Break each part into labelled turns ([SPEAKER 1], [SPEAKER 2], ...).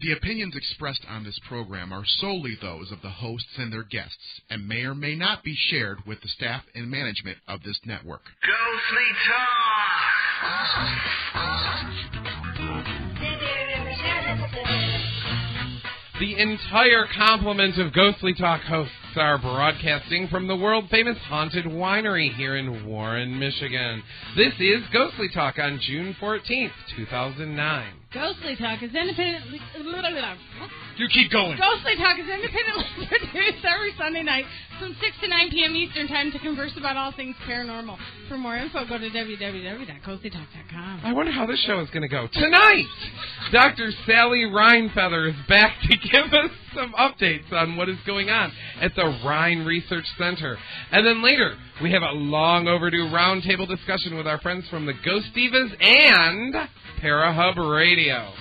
[SPEAKER 1] The opinions expressed on this program are solely those of the hosts and their guests and may or may not be shared with the staff and management of this network.
[SPEAKER 2] Ghostly Talk!
[SPEAKER 3] The entire complement of Ghostly Talk hosts are broadcasting from the world famous Haunted Winery here in Warren, Michigan. This is Ghostly Talk on June 14th, 2009.
[SPEAKER 4] Ghostly Talk is independently.
[SPEAKER 1] You keep going.
[SPEAKER 4] Ghostly Talk is independently produced every Sunday night from 6 to 9 p.m. Eastern Time to converse about all things paranormal. For more info, go to www.ghostlytalk.com.
[SPEAKER 3] I wonder how this show is going to go. Tonight, Dr. Sally Rhine Feather is back to give us some updates on what is going on at the Rhine Research Center. And then later, we have a long overdue roundtable discussion with our friends from the Ghost Divas and Parahub Radio.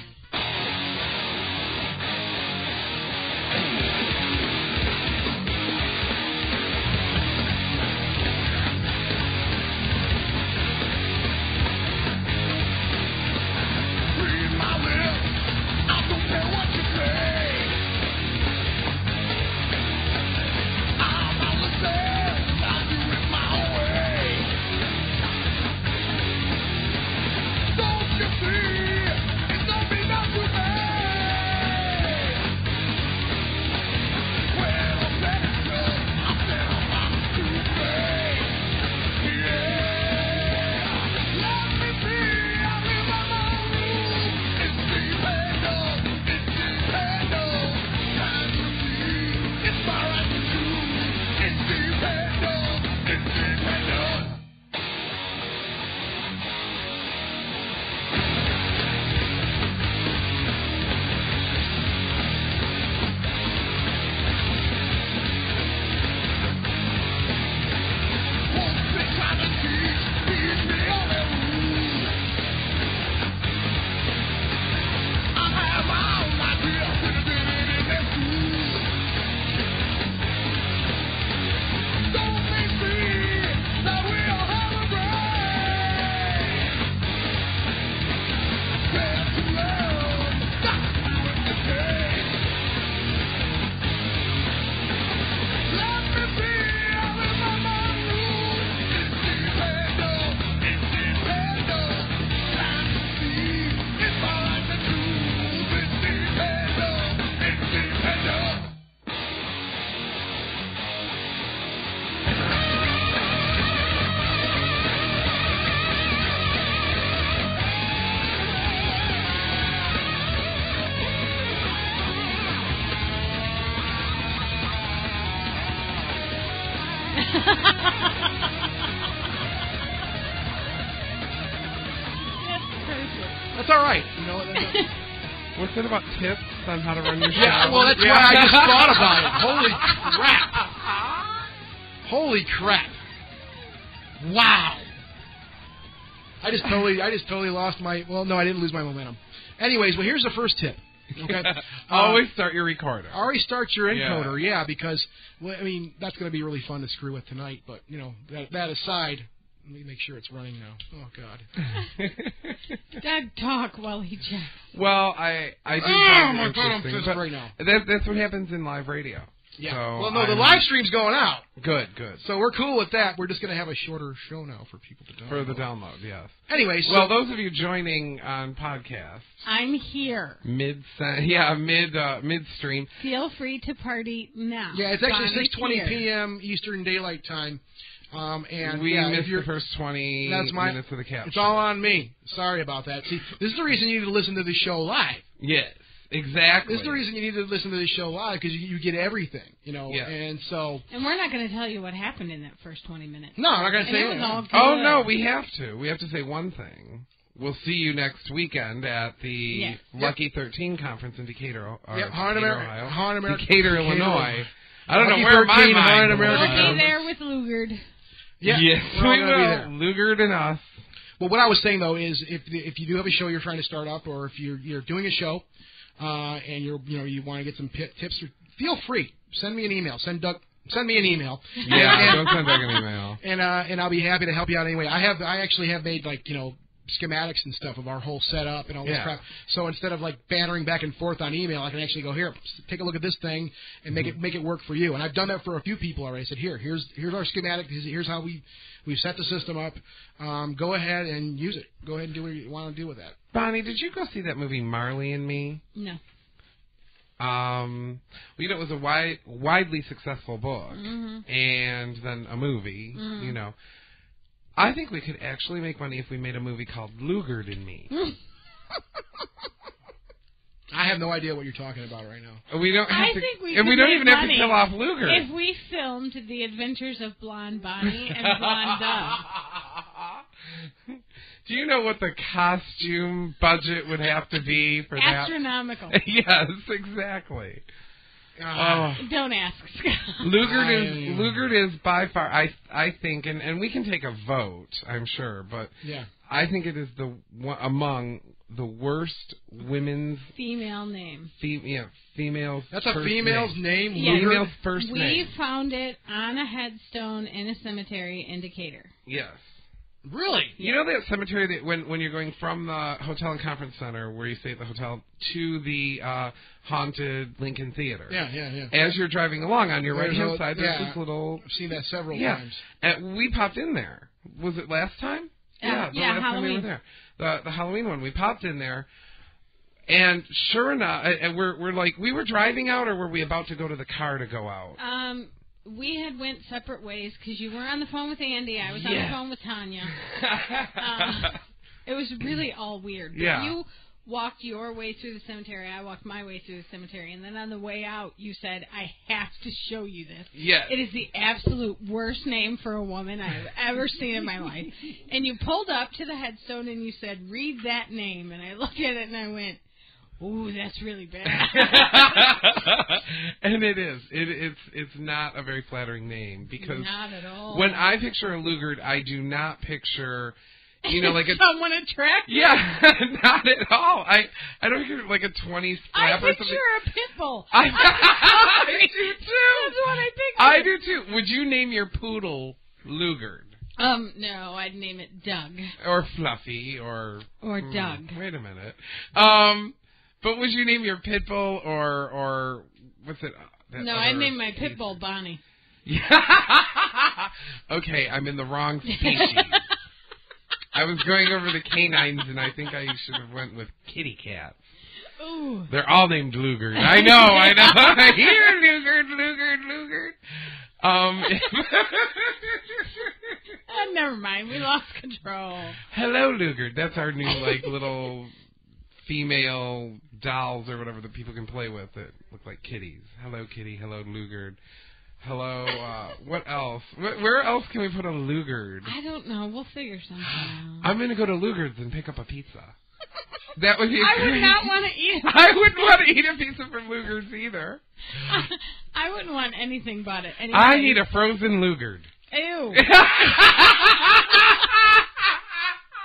[SPEAKER 3] It about tips on how to run your show?
[SPEAKER 5] Yeah, well, that's why I just thought about it. Holy crap! Holy crap! Wow! I just totally, I just totally lost my. Well, no, I didn't lose my momentum. Anyways, well, here's the first tip. Okay. Uh,
[SPEAKER 3] Always start your recorder.
[SPEAKER 5] Always start your
[SPEAKER 3] Yeah.
[SPEAKER 5] encoder, yeah, because well, I mean that's going to be really fun to screw with tonight. But you know that, that aside, let me make sure it's running now. Oh God.
[SPEAKER 4] Doug, talk while he checks.
[SPEAKER 3] Well, I I do
[SPEAKER 5] Oh,
[SPEAKER 3] find
[SPEAKER 5] my God, I'm
[SPEAKER 3] interesting,
[SPEAKER 5] pissed right now.
[SPEAKER 3] That, that's what happens in live radio.
[SPEAKER 5] Yeah.
[SPEAKER 3] So
[SPEAKER 5] well, no, the
[SPEAKER 3] I'm-
[SPEAKER 5] live stream's going out,
[SPEAKER 3] Good, good.
[SPEAKER 5] so we're cool with that. We're just going to have a shorter show now for people to download.
[SPEAKER 3] For the download, yes.
[SPEAKER 5] Anyways,
[SPEAKER 3] Well, those of you joining on podcast,
[SPEAKER 4] I'm here.
[SPEAKER 3] mid yeah, mid uh, midstream.
[SPEAKER 4] Feel free to party now.
[SPEAKER 5] yeah, it's actually 6:20 p.m. Eastern Daylight Time, um, and
[SPEAKER 3] we
[SPEAKER 5] yeah, if
[SPEAKER 3] missed
[SPEAKER 5] you're-
[SPEAKER 3] the first twenty
[SPEAKER 5] That's my-
[SPEAKER 3] minutes of the caption.
[SPEAKER 5] It's all on me. Sorry about that. See, this is the reason you need to listen to the show live.
[SPEAKER 3] Yes, exactly.
[SPEAKER 5] This is the reason you need to listen to the show live because you, you get everything, you know.
[SPEAKER 3] Yeah.
[SPEAKER 5] And so,
[SPEAKER 4] And we're not going to tell you what happened in that first 20 minutes.
[SPEAKER 5] no, I'm not gonna say
[SPEAKER 4] it was all good.
[SPEAKER 3] Oh no, we have to. We have to say one thing. We'll see you next weekend at the
[SPEAKER 4] Yes.
[SPEAKER 3] Lucky 13 conference in Decatur, or
[SPEAKER 5] Yep, Haunted
[SPEAKER 3] Decatur,
[SPEAKER 5] America-
[SPEAKER 3] Ohio.
[SPEAKER 5] Haunted America-
[SPEAKER 3] Decatur,
[SPEAKER 5] Decatur.
[SPEAKER 3] Illinois. I don't know
[SPEAKER 5] Lucky
[SPEAKER 3] where my
[SPEAKER 5] 13
[SPEAKER 3] mind
[SPEAKER 5] Haunted
[SPEAKER 3] was.
[SPEAKER 5] America.
[SPEAKER 4] We'll be there with Lugard.
[SPEAKER 5] Yeah,
[SPEAKER 3] yes, we will. Lugard and us.
[SPEAKER 5] Well, what I was saying though is, if if you do have a show you're trying to start up, or if you're you're doing a show, uh, and you're you know you want to get some tips, feel free. Send me an email. Send Doug. Send me an email.
[SPEAKER 3] Yeah,
[SPEAKER 5] And-
[SPEAKER 3] don't send Doug an email.
[SPEAKER 5] and uh, and I'll be happy to help you out anyway. I have I actually have made like you know schematics and stuff of our whole setup and all this
[SPEAKER 3] Yeah.
[SPEAKER 5] crap. So instead of like bantering back and forth on email, I can actually go here, take a look at this thing and make
[SPEAKER 3] Mm-hmm.
[SPEAKER 5] it make it work for you. And I've done that for a few people already. I said, here, here's here's our schematic. Here's, here's how we we've set the system up. Um, go ahead and use it. Go ahead and do what you want to do with that.
[SPEAKER 3] Bonnie, did you go see that movie Marley and Me?
[SPEAKER 4] No.
[SPEAKER 3] Um, well, you know, it was a wide, widely successful book
[SPEAKER 4] Mhm.
[SPEAKER 3] and then a movie.
[SPEAKER 4] Mhm.
[SPEAKER 3] You know, I think we could actually make money if we made a movie called Lugard and Me.
[SPEAKER 5] I have no idea what you're talking about right now.
[SPEAKER 3] We don't have
[SPEAKER 4] I
[SPEAKER 3] to,
[SPEAKER 4] think we
[SPEAKER 3] and we don't
[SPEAKER 4] make
[SPEAKER 3] even have to kill off Lugard.
[SPEAKER 4] If we filmed The Adventures of Blonde Bonnie and Blonde Doug.
[SPEAKER 3] Do you know what the costume budget would have to be for that?
[SPEAKER 4] Astronomical.
[SPEAKER 3] yes, exactly.
[SPEAKER 5] Uh,
[SPEAKER 3] Oh.
[SPEAKER 4] Don't ask, Scott.
[SPEAKER 3] Lugard is
[SPEAKER 5] I-
[SPEAKER 3] Lugard is by far I I think and and we can take a vote I'm sure but
[SPEAKER 5] yeah.
[SPEAKER 3] I think it is the one among the worst women's
[SPEAKER 4] Female name.
[SPEAKER 3] fe- yeah, females
[SPEAKER 5] That's a female's
[SPEAKER 3] name.
[SPEAKER 5] name.
[SPEAKER 4] Yeah.
[SPEAKER 5] Lugard?
[SPEAKER 3] female's first
[SPEAKER 4] we
[SPEAKER 3] name
[SPEAKER 4] found it on a headstone in a cemetery in Decatur.
[SPEAKER 3] yes
[SPEAKER 5] Really?
[SPEAKER 3] you know that cemetery that when when you're going from the hotel and conference center where you stay at the hotel to the uh haunted Lincoln Theater
[SPEAKER 5] Yeah, yeah, yeah.
[SPEAKER 3] as you're driving along on your right hand side there's
[SPEAKER 5] yeah.
[SPEAKER 3] this little
[SPEAKER 5] I've seen that several
[SPEAKER 3] Yeah.
[SPEAKER 5] times.
[SPEAKER 3] And we popped in there. Was it last time?
[SPEAKER 4] Yeah,
[SPEAKER 3] the
[SPEAKER 4] yeah,
[SPEAKER 3] last time we were
[SPEAKER 4] Halloween.
[SPEAKER 3] there. The the Halloween one. We popped in there, and sure enough, and we're we're like, we were driving out, or were we about to go to the car to go out?
[SPEAKER 4] Um, we had went separate ways because you were on the phone with Andy. I was on the phone with Tanya. Uh, it was really all weird. But
[SPEAKER 3] Yeah.
[SPEAKER 4] You walked your way through the cemetery. I walked my way through the cemetery, and then on the way out, you said, "I have to show you this."
[SPEAKER 3] yes.
[SPEAKER 4] It is the absolute worst name for a woman I have ever seen in my life. And you pulled up to the headstone and you said, "Read that name." And I looked at it and I went, "Ooh, that's really bad."
[SPEAKER 3] and it is. It, it's it's not a very flattering name because
[SPEAKER 4] Not at all.
[SPEAKER 3] when I picture a Lugard, I do not picture, you know, like a
[SPEAKER 4] someone attractive.
[SPEAKER 3] yeah, not at all. I I don't hear like a twenty
[SPEAKER 4] I
[SPEAKER 3] strap or
[SPEAKER 4] picture a pit bull.
[SPEAKER 3] I, I do too.
[SPEAKER 4] That's what I picture.
[SPEAKER 3] I do too. Would you name your poodle Lugard
[SPEAKER 4] Um, no, I'd name it Doug
[SPEAKER 3] or Fluffy or
[SPEAKER 4] or
[SPEAKER 3] Hmm,
[SPEAKER 4] Doug.
[SPEAKER 3] Wait a minute. Um, but would you name your pit bull or or what's it?
[SPEAKER 4] No,
[SPEAKER 3] I
[SPEAKER 4] named my pit bull Bonnie.
[SPEAKER 3] okay, I'm in the wrong species. I was going over the canines, and I think I should have went with kitty cat.
[SPEAKER 4] Ooh.
[SPEAKER 3] They're all named Lugard. I know, I know. I hear Lugard, Lugard, Lugard. Um,
[SPEAKER 4] Uh, never mind. We lost control.
[SPEAKER 3] hello, Lugard. That's our new like little female dolls or whatever that people can play with that look like kitties. Hello, kitty. Hello, Lugard. Hello. Uh, what else? Wh- Where else can we put a Lugard?
[SPEAKER 4] I don't know. We'll figure something out.
[SPEAKER 3] I'm gonna go to Lugard's and pick up a pizza. That would be.
[SPEAKER 4] I would not want to eat.
[SPEAKER 3] I wouldn't want to eat a pizza from Lugard's either.
[SPEAKER 4] I wouldn't want anything but it. Anybody?
[SPEAKER 3] I need a frozen Lugard.
[SPEAKER 4] Ew.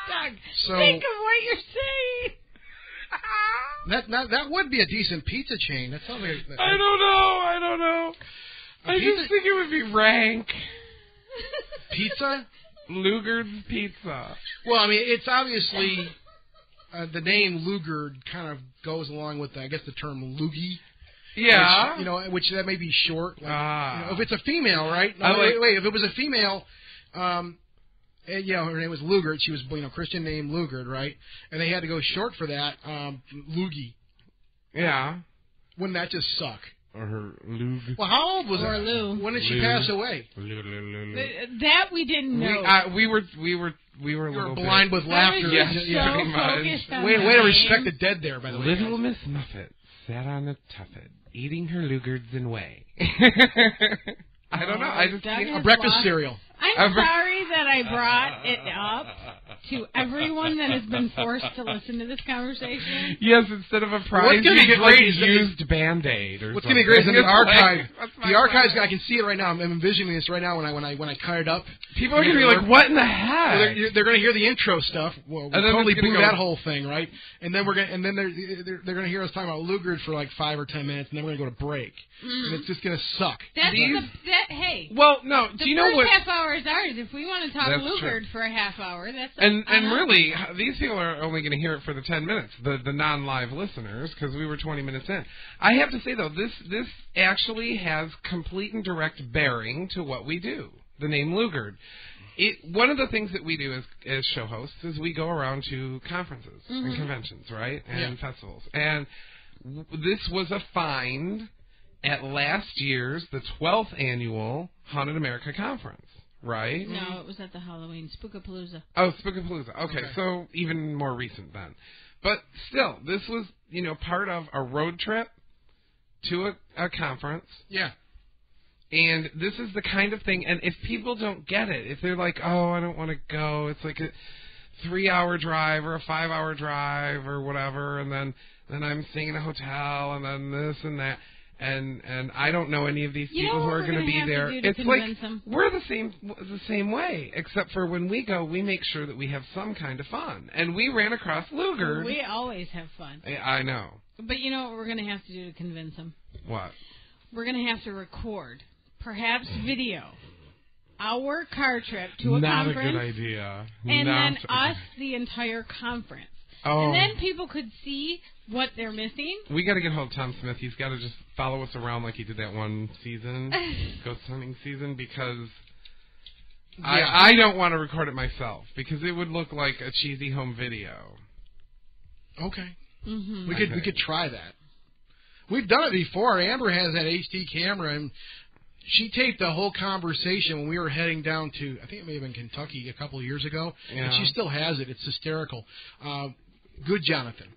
[SPEAKER 4] Doug,
[SPEAKER 5] So-
[SPEAKER 4] think of what you're saying.
[SPEAKER 5] That, that that would be a decent pizza chain. That sounds like a,
[SPEAKER 3] I don't know. I don't know. I
[SPEAKER 5] pizza-
[SPEAKER 3] just think it would be rank.
[SPEAKER 5] pizza.
[SPEAKER 3] Lugard's Pizza.
[SPEAKER 5] Well, I mean, it's obviously uh, the name Lugard kind of goes along with, I guess, the term loogie.
[SPEAKER 3] Yeah.
[SPEAKER 5] Which, you know, which that may be short. Like,
[SPEAKER 3] Ah.
[SPEAKER 5] you know, if it's a female, right? No,
[SPEAKER 3] I
[SPEAKER 5] wait,
[SPEAKER 3] like-
[SPEAKER 5] wait, wait. If it was a female, um, and, you know, her name was Lugard. She was, you know, Christian name Lugard, right? And they had to go short for that, um, Loogie.
[SPEAKER 3] yeah.
[SPEAKER 5] Wouldn't that just suck?
[SPEAKER 3] Or her Lug.
[SPEAKER 5] Well, how old was
[SPEAKER 4] Or
[SPEAKER 5] her?
[SPEAKER 4] Lou.
[SPEAKER 5] When did she
[SPEAKER 3] Lou.
[SPEAKER 5] pass away?
[SPEAKER 4] Th- That we didn't
[SPEAKER 3] We,
[SPEAKER 4] know.
[SPEAKER 3] uh, we were we were we were a
[SPEAKER 5] You
[SPEAKER 3] little
[SPEAKER 5] were blind
[SPEAKER 3] bit,
[SPEAKER 5] with
[SPEAKER 4] I
[SPEAKER 5] laughter.
[SPEAKER 4] was
[SPEAKER 3] Yes,
[SPEAKER 4] just
[SPEAKER 3] yeah,
[SPEAKER 4] so
[SPEAKER 3] pretty much.
[SPEAKER 4] focused on
[SPEAKER 5] Way,
[SPEAKER 4] the
[SPEAKER 5] way to
[SPEAKER 4] name.
[SPEAKER 5] respect the dead there, by the way.
[SPEAKER 3] Little
[SPEAKER 5] guys.
[SPEAKER 3] Miss Muffet sat on a tuffet, eating her Lugards and whey. I don't know. I just
[SPEAKER 4] Doug
[SPEAKER 3] can't.
[SPEAKER 5] A
[SPEAKER 4] has
[SPEAKER 5] breakfast
[SPEAKER 4] lost-
[SPEAKER 5] cereal.
[SPEAKER 4] I'm
[SPEAKER 3] A bre-
[SPEAKER 4] sorry that I brought it up to everyone that has been forced to listen to this conversation.
[SPEAKER 3] Yes, instead of a prize,
[SPEAKER 5] What's gonna
[SPEAKER 3] you
[SPEAKER 5] be
[SPEAKER 3] get like
[SPEAKER 5] great
[SPEAKER 3] a
[SPEAKER 5] is that-
[SPEAKER 3] used band aid or
[SPEAKER 5] What's
[SPEAKER 3] something.
[SPEAKER 5] gonna be great is in the
[SPEAKER 3] It's
[SPEAKER 5] archive.
[SPEAKER 3] what's my
[SPEAKER 5] the archives. I can see it right now. I'm envisioning this right now when I when I when I cut it up.
[SPEAKER 3] People are gonna be like, "What in the heck?"
[SPEAKER 5] Well, they're, they're going to hear the intro stuff. Well, we'll
[SPEAKER 3] And then
[SPEAKER 5] totally
[SPEAKER 3] it's gonna
[SPEAKER 5] boo
[SPEAKER 3] go-
[SPEAKER 5] that whole thing, right? And then we're going, to and then they're they're, they're going to hear us talking about Lugard for like five or ten minutes, and then we're going to go to break, and mm-hmm. it's just going to suck.
[SPEAKER 4] That's the that hey.
[SPEAKER 3] well, no.
[SPEAKER 4] The
[SPEAKER 3] Do you know
[SPEAKER 4] first
[SPEAKER 3] what?
[SPEAKER 4] half hour is ours. If we want to talk
[SPEAKER 3] That's
[SPEAKER 4] Lugard for a half hour, that's
[SPEAKER 3] And And and
[SPEAKER 4] Uh-huh.
[SPEAKER 3] really, these people are only going to hear it for the ten minutes, the the non-live listeners, because we were twenty minutes in. I have to say though, this this actually has complete and direct bearing to what we do. The name Lugard. It one of the things that we do as as show hosts is we go around to conferences and conventions, right, and festivals, and w- this was a find at last year's the twelfth annual Haunted America conference, right?
[SPEAKER 4] No, it was at the Halloween Spookapalooza.
[SPEAKER 3] Oh, Spookapalooza. Okay,
[SPEAKER 5] Okay.
[SPEAKER 3] so even more recent then. But still, this was, you know, part of a road trip to a, a conference.
[SPEAKER 5] Yeah.
[SPEAKER 3] And this is the kind of thing, and if people don't get it, if they're like, oh, I don't want to go, it's like a three hour drive or a five hour drive or whatever, and then, then I'm staying in a hotel, and then this and that. And and I don't know any of these
[SPEAKER 4] You
[SPEAKER 3] people who are going
[SPEAKER 4] gonna
[SPEAKER 3] be
[SPEAKER 4] to
[SPEAKER 3] there.
[SPEAKER 4] to
[SPEAKER 3] it's like
[SPEAKER 4] them?
[SPEAKER 3] we're the same the same way, except for when we go, we make sure that we have some kind of fun. And we ran across Lugard.
[SPEAKER 4] We always have fun.
[SPEAKER 3] I I know
[SPEAKER 4] But you know what we're going to have to do to convince them?
[SPEAKER 3] what.
[SPEAKER 4] We're going to have to record, perhaps video, our car trip to a
[SPEAKER 3] Not a
[SPEAKER 4] conference.
[SPEAKER 3] good idea.
[SPEAKER 4] And
[SPEAKER 3] Not
[SPEAKER 4] then
[SPEAKER 3] a-
[SPEAKER 4] us the entire conference.
[SPEAKER 3] Oh.
[SPEAKER 4] And then people could see what they're missing.
[SPEAKER 3] We got to get hold of Tom Smith. He's got to just follow us around like he did that one season, ghost hunting season, because
[SPEAKER 5] Yeah.
[SPEAKER 3] I I don't want to record it myself because it would look like a cheesy home video.
[SPEAKER 5] Okay.
[SPEAKER 4] hmm
[SPEAKER 5] We could we could try that. We've done it before. Amber has that HD camera, and she taped the whole conversation when we were heading down to I think it may have been Kentucky a couple of years ago,
[SPEAKER 3] Yeah.
[SPEAKER 5] and she still has it. It's hysterical. Uh, good Jonathan,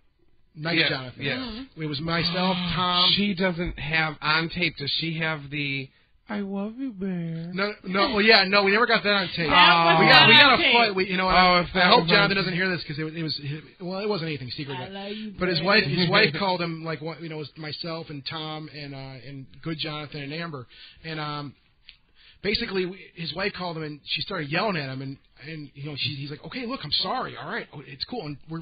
[SPEAKER 5] nice
[SPEAKER 3] Yeah,
[SPEAKER 5] Jonathan.
[SPEAKER 3] yeah.
[SPEAKER 5] It was myself, Tom.
[SPEAKER 3] She doesn't have on tape. Does she have the "I love you, bear"?
[SPEAKER 5] no, no, well, yeah, no, we never got that on tape.
[SPEAKER 4] That was
[SPEAKER 5] we
[SPEAKER 3] Oh.
[SPEAKER 5] got we got a
[SPEAKER 4] tape.
[SPEAKER 5] fight. We, you know,
[SPEAKER 3] Oh,
[SPEAKER 5] I, I hope Jonathan
[SPEAKER 3] tape.
[SPEAKER 5] doesn't hear this because it, was- it was well, it wasn't anything secret.
[SPEAKER 4] I
[SPEAKER 5] but-
[SPEAKER 4] love you,
[SPEAKER 5] But his wife, his wife called him like one- you know, it was myself and Tom and uh, and good Jonathan and Amber, and um, basically his wife called him and she started yelling at him and and you know she, he's like, okay, look, I'm sorry, all right, oh, it's cool. And we're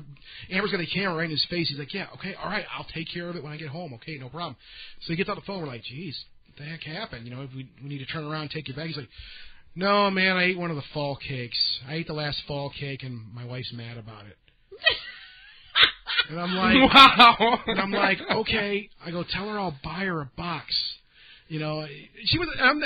[SPEAKER 5] Amber's got a camera right in his face. He's like, yeah, okay, all right, I'll take care of it when I get home. Okay, no problem. So he gets on the phone. We're like, geez, what the heck happened? You know, if we we need to turn around and take you back. He's like. No, man, I ate one of the fall cakes. I ate the last fall cake, and my wife's mad about it. And I'm like,
[SPEAKER 3] wow.
[SPEAKER 5] and I'm like, okay. I go, tell her I'll buy her a box. You know, she was. I'm,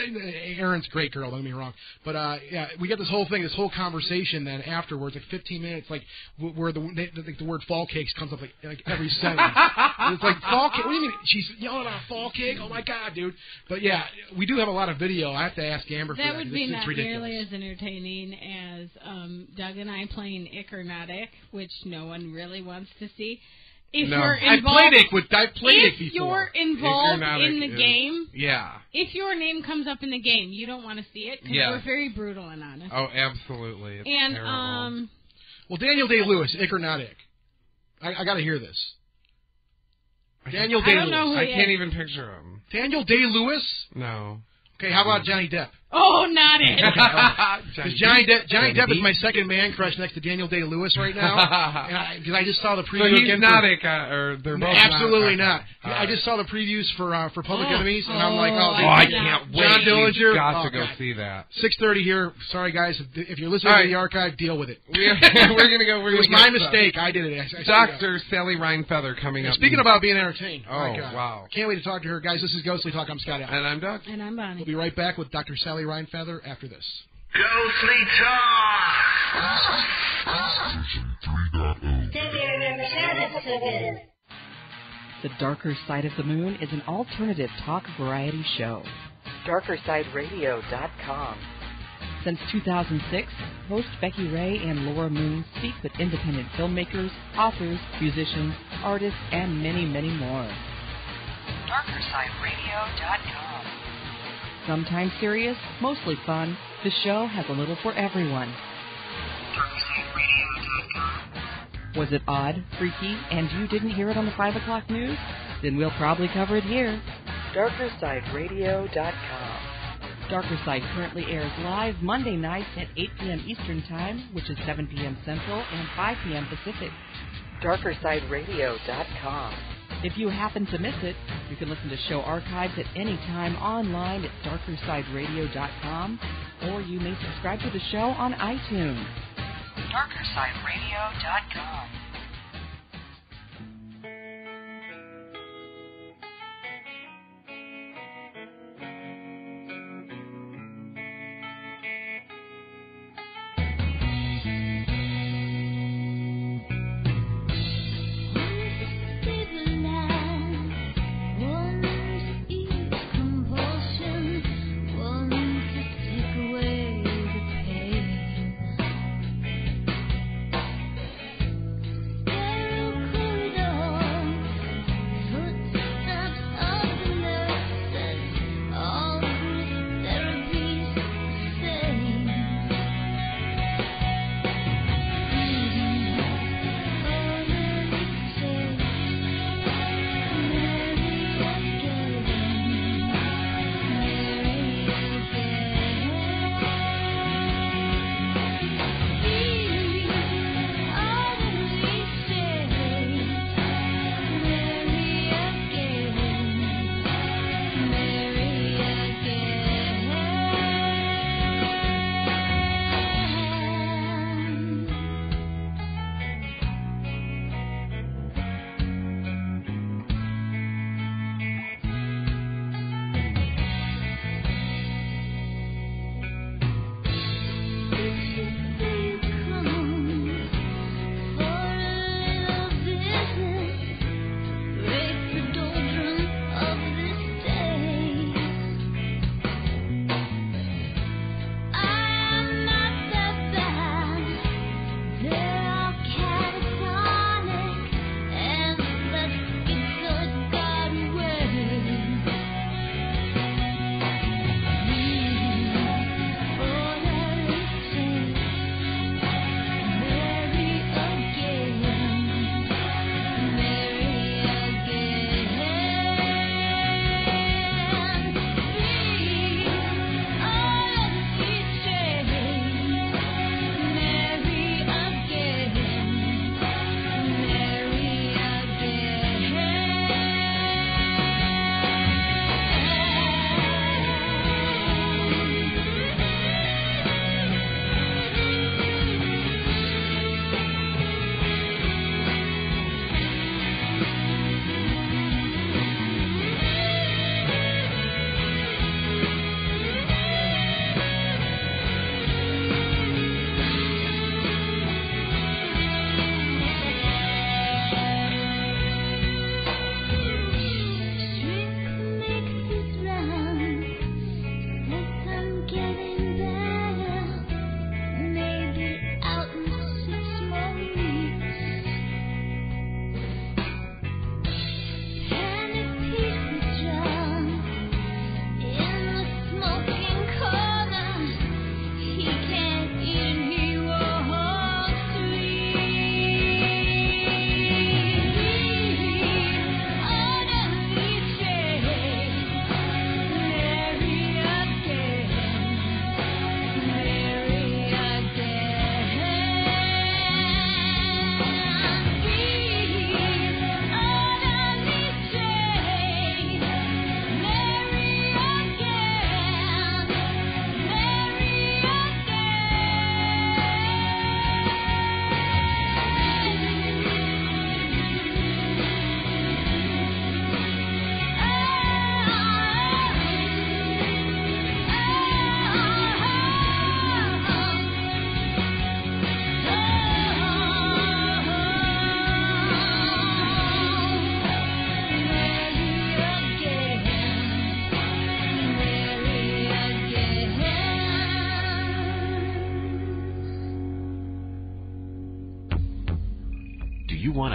[SPEAKER 5] Erin's a great girl. Don't get me wrong, but uh, yeah, we got this whole thing, this whole conversation. Then afterwards, like 15 minutes, like where the the, the word fall cakes comes up like like every sentence. it's like fall cake. What do you mean? She's yelling about fall cake. Oh my god, dude! But yeah, we do have a lot of video. I have to ask Amber for
[SPEAKER 4] That
[SPEAKER 5] that.
[SPEAKER 4] be
[SPEAKER 5] it's,
[SPEAKER 4] not
[SPEAKER 5] ridiculous.
[SPEAKER 4] nearly as entertaining as um, Doug and I playing Ick or Not Ick, which no one really wants to see. If
[SPEAKER 3] No.
[SPEAKER 4] you're
[SPEAKER 5] I
[SPEAKER 4] involved,
[SPEAKER 5] played it with. I played
[SPEAKER 4] if
[SPEAKER 5] it before.
[SPEAKER 4] you're involved
[SPEAKER 3] Ickernotic
[SPEAKER 4] in the
[SPEAKER 3] is-
[SPEAKER 4] game,
[SPEAKER 3] Yeah.
[SPEAKER 4] if your name comes up in the game, you don't want to see it because
[SPEAKER 3] Yeah.
[SPEAKER 4] we're very brutal and honest.
[SPEAKER 3] Oh, absolutely. It's
[SPEAKER 4] and
[SPEAKER 3] terrible.
[SPEAKER 4] um,
[SPEAKER 5] Well, Daniel Day Lewis, ick or not ick? I, I got to hear this. Daniel
[SPEAKER 4] I
[SPEAKER 5] Day
[SPEAKER 4] don't know
[SPEAKER 5] Lewis.
[SPEAKER 4] who
[SPEAKER 3] I
[SPEAKER 4] he
[SPEAKER 3] can't
[SPEAKER 4] is.
[SPEAKER 3] even picture him.
[SPEAKER 5] Daniel Day Lewis.
[SPEAKER 3] No.
[SPEAKER 5] Okay, how about Johnny Depp?
[SPEAKER 4] Oh, not it.
[SPEAKER 5] Because Johnny, De- Johnny
[SPEAKER 3] Johnny
[SPEAKER 5] Depp is my second man crush next to Daniel Day Lewis right now. Because I, just saw the
[SPEAKER 3] So he's
[SPEAKER 5] again
[SPEAKER 3] not
[SPEAKER 5] for,
[SPEAKER 3] a uh, or they're both
[SPEAKER 5] Absolutely
[SPEAKER 3] not.
[SPEAKER 5] not.
[SPEAKER 3] okay.
[SPEAKER 5] I just saw the previews for uh, for Public
[SPEAKER 4] Oh.
[SPEAKER 5] Enemies, and I'm like,
[SPEAKER 4] Oh,
[SPEAKER 5] oh,
[SPEAKER 3] right. I
[SPEAKER 4] Yeah.
[SPEAKER 3] can't wait.
[SPEAKER 5] John Dillinger.
[SPEAKER 3] You've got
[SPEAKER 5] Oh,
[SPEAKER 3] to go
[SPEAKER 5] God.
[SPEAKER 3] see that.
[SPEAKER 5] Six thirty here. Sorry guys, if, if you're listening
[SPEAKER 3] All
[SPEAKER 5] to the archive, deal with it.
[SPEAKER 3] We're, we're gonna go. We're
[SPEAKER 5] It was my
[SPEAKER 3] get,
[SPEAKER 5] mistake. I did it. I, I
[SPEAKER 3] Dr. Sally Rhine Feather coming
[SPEAKER 5] Yeah,
[SPEAKER 3] up.
[SPEAKER 5] Speaking about being entertained.
[SPEAKER 3] Oh,
[SPEAKER 5] my God.
[SPEAKER 3] wow.
[SPEAKER 5] Can't wait to talk to her, guys. This is Ghostly Talk. I'm Scott
[SPEAKER 3] and I'm Doug.
[SPEAKER 4] and I'm Bonnie.
[SPEAKER 5] We'll be right back with Dr. Sally Rhine Feather after this.
[SPEAKER 2] Ghostly Talk.
[SPEAKER 6] The Darker Side of the Moon is an alternative talk variety show. DarkerSideRadio.com. Since 2006, host Becky Ray and Laura Moon speak with independent filmmakers, authors, musicians, artists, and many, many more. DarkerSideRadio.com. Sometimes serious, mostly fun, the show has a little for everyone. Was it odd, freaky, and you didn't hear it on the 5 o'clock news? Then we'll probably cover it here. DarkerSideRadio.com. Darker Side currently airs live Monday nights at 8 p.m. Eastern Time, which is 7 p.m. Central and 5 p.m. Pacific. DarkerSideRadio.com. If you happen to miss it, you can listen to show archives at any time online at DarkerSideRadio.com, or you may subscribe to the show on iTunes.
[SPEAKER 7] darkersideradio.com.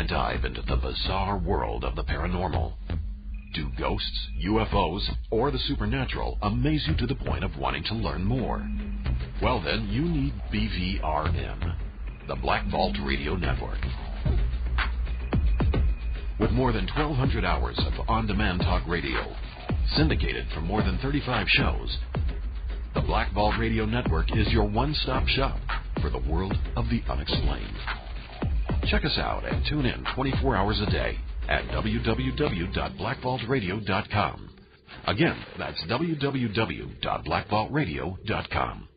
[SPEAKER 8] to dive into the bizarre world of the paranormal? Do ghosts, UFOs, or the supernatural amaze you to the point of wanting to learn more? Well, then, you need BVRN, the Black Vault Radio Network. With more than 1,200 hours of on demand talk radio, syndicated from more than 35 shows, the Black Vault Radio Network is your one stop shop for the world of the unexplained. Check us out and tune in 24 hours a day at www.blackvaultradio.com. Again, that's www.blackvaultradio.com.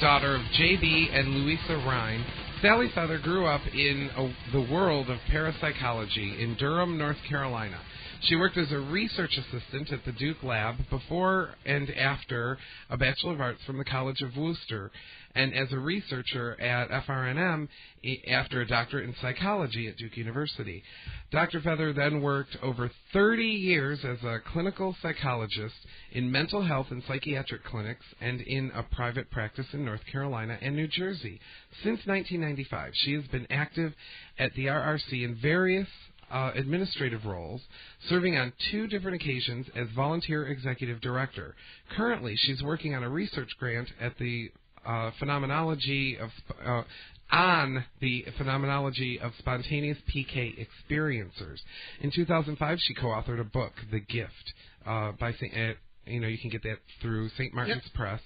[SPEAKER 3] daughter of J.B. and Louisa Rhine, Sally Feather grew up in a, the world of parapsychology in Durham, North Carolina. She worked as a research assistant at the Duke Lab before and after a Bachelor of Arts from the College of Wooster, and as a researcher at FRNM after a doctorate in psychology at Duke University. Dr. Feather then worked over 30 years as a clinical psychologist in mental health and psychiatric clinics and in a private practice in North Carolina and New Jersey. Since 1995, she has been active at the RRC in various uh, administrative roles, serving on two different occasions as volunteer executive director. Currently, she's working on a research grant at the uh, phenomenology of uh, on the phenomenology of spontaneous PK experiencers. In 2005, she co-authored a book, The Gift, uh, by St. You know, you can get that through St. Martin's
[SPEAKER 5] Yep.
[SPEAKER 3] Press.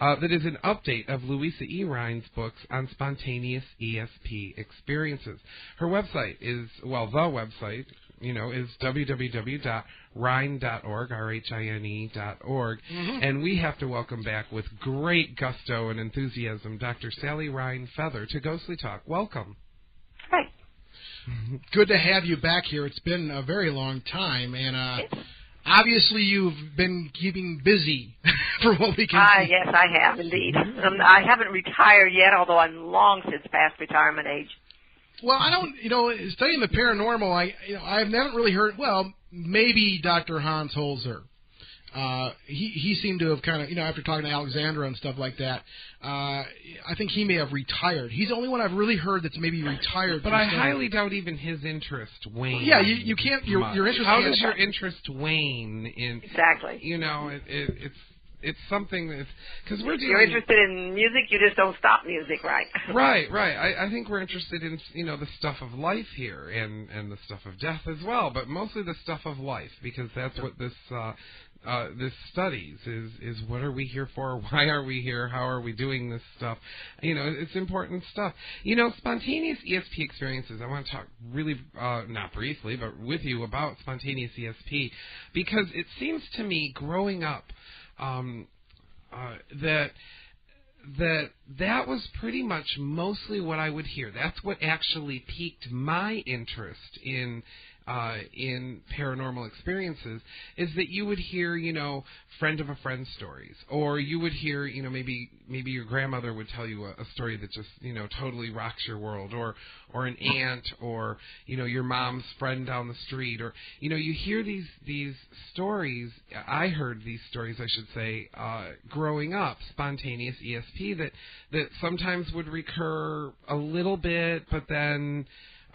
[SPEAKER 3] Uh, that is an update of Louisa E. Rhine's books on spontaneous ESP experiences. Her website is, well, the website, you know, is www.rhine.org, R-H-I-N-E dot org. And we have to welcome back with great gusto and enthusiasm Dr. Sally Rhine Feather to Ghostly Talk. Welcome.
[SPEAKER 2] Hi.
[SPEAKER 5] Good to have you back here. It's been a very long time, and uh, obviously you've been keeping busy for what we can
[SPEAKER 2] Ah,
[SPEAKER 5] see.
[SPEAKER 2] yes, I have indeed. Um, I haven't retired yet, although I'm long since past retirement age.
[SPEAKER 5] Well, I don't, you know, studying the paranormal, I, you know, I haven't really heard. Well, maybe Dr. Hans Holzer. Uh, he he seemed to have kind of, you know, after talking to Alexandra and stuff like that. Uh, I think he may have retired. He's the only one I've really heard that's maybe retired.
[SPEAKER 3] But I
[SPEAKER 5] studying.
[SPEAKER 3] highly doubt even his interest wane.
[SPEAKER 5] Yeah, you you can't. Your
[SPEAKER 3] much.
[SPEAKER 5] your interest.
[SPEAKER 3] How does your interest wane in?
[SPEAKER 2] Exactly.
[SPEAKER 3] You know, it, it, it's it's something that's because we're
[SPEAKER 2] If you're interested in music, you just don't stop music, right?
[SPEAKER 3] Right, right. I, I think we're interested in you know the stuff of life here and and the stuff of death as well, but mostly the stuff of life because that's what this uh, uh, this studies is is what are we here for? Why are we here? How are we doing this stuff? You know, it's important stuff. You know, spontaneous ESP experiences. I want to talk really uh, not briefly, but with you about spontaneous ESP because it seems to me growing up um, uh, that that that was pretty much mostly what I would hear. That's what actually piqued my interest in uh, in paranormal experiences is that you would hear, you know, friend of a friend stories, or you would hear, you know, maybe maybe your grandmother would tell you a, a story that just, you know, totally rocks your world, or or an aunt, or you know, your mom's friend down the street, or you know, you hear these these stories. I heard these stories, I should say, uh, growing up, spontaneous ESP that that sometimes would recur a little bit, but then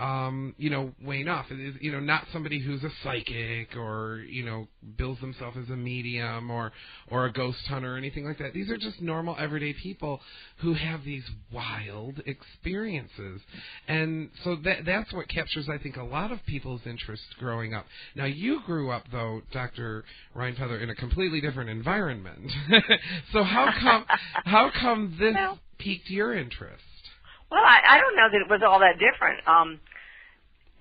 [SPEAKER 3] um, you know, wane off. Is, you know, not somebody who's a psychic or, you know, bills themselves as a medium or or a ghost hunter or anything like that. These are just normal everyday people who have these wild experiences. And so that that's what captures I think a lot of people's interest growing up. Now you grew up though, Dr. Rhine Feather, in a completely different environment. so how come how come this
[SPEAKER 2] Well-
[SPEAKER 3] piqued your interest?
[SPEAKER 2] Well, I, I don't know that it was all that different. Um,